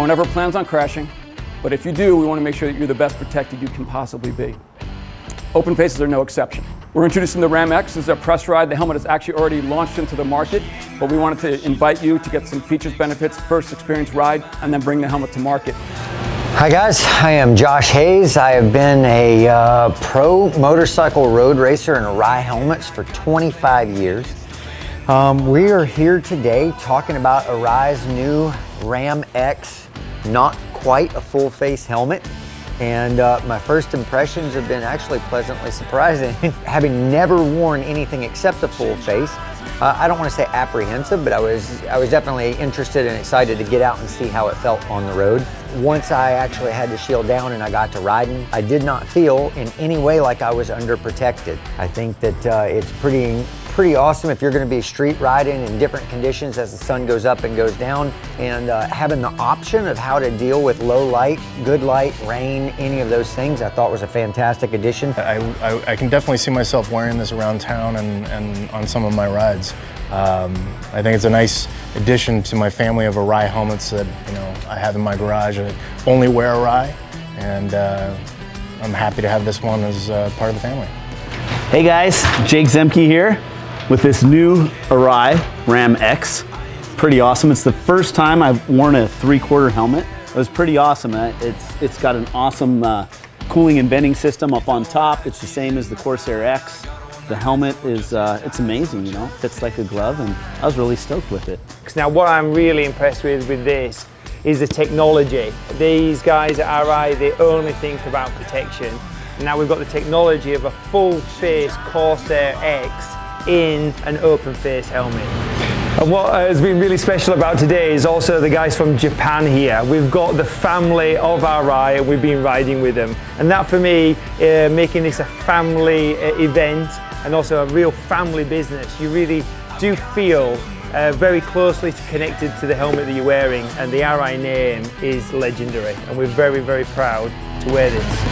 one ever plans on crashing, but if you do, we want to make sure that you're the best protected you can possibly be. Open faces are no exception. We're introducing the Ram X as a press ride. The helmet is actually already launched into the market, but we wanted to invite you to get some features, benefits, first experience ride, and then bring the helmet to market. Hi guys, I am Josh Hayes. I have been a uh, pro motorcycle road racer in Arai helmets for 25 years. Um, we are here today talking about Arai's new Ram X, not quite a full face helmet. And uh, my first impressions have been actually pleasantly surprising. Having never worn anything except a full face, uh, I don't want to say apprehensive, but I was, I was definitely interested and excited to get out and see how it felt on the road. Once I actually had the shield down and I got to riding, I did not feel in any way like I was underprotected. I think that uh, it's pretty pretty awesome if you're going to be street riding in different conditions as the sun goes up and goes down and uh, having the option of how to deal with low light, good light, rain, any of those things I thought was a fantastic addition. I, I, I can definitely see myself wearing this around town and, and on some of my rides. Um, I think it's a nice addition to my family of Arai helmets that you know I have in my garage. I only wear Arai and uh, I'm happy to have this one as uh, part of the family. Hey guys, Jake Zemke here with this new Arai Ram X. Pretty awesome. It's the first time I've worn a three-quarter helmet. It was pretty awesome. Uh, it's, it's got an awesome uh, cooling and venting system up on top. It's the same as the Corsair X. The helmet is, uh, it's amazing, you know, fits like a glove and I was really stoked with it. Now what I'm really impressed with with this is the technology. These guys at Arai, they only think about protection. Now we've got the technology of a full face Corsair X in an open face helmet. And what has been really special about today is also the guys from Japan here. We've got the family of Arai and we've been riding with them. And that for me, uh, making this a family uh, event and also a real family business, you really do feel uh, very closely connected to the helmet that you're wearing and the Arai name is legendary and we're very, very proud to wear this.